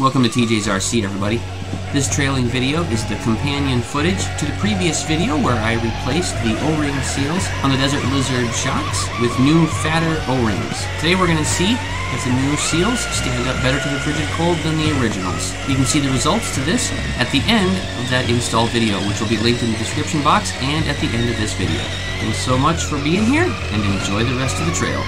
Welcome to TJ's RC, everybody. This trailing video is the companion footage to the previous video where I replaced the O-ring seals on the Desert Lizard shocks with new, fatter O-rings. Today we're going to see if the new seals stand up better to the frigid cold than the originals. You can see the results to this at the end of that install video, which will be linked in the description box and at the end of this video. Thanks so much for being here, and enjoy the rest of the trail.